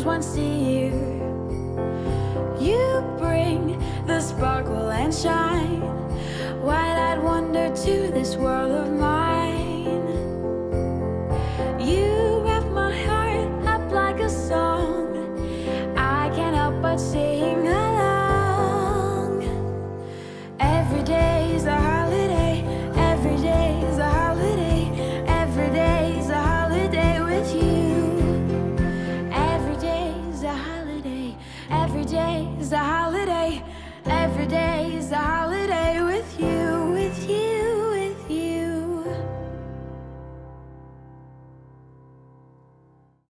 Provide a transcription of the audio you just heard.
comes once a year. You bring the sparkle and shine, wide-eyed wonder to this world of mine. You wrap my heart up like a song. I can't help but sing Every day is a holiday. Every day is a holiday.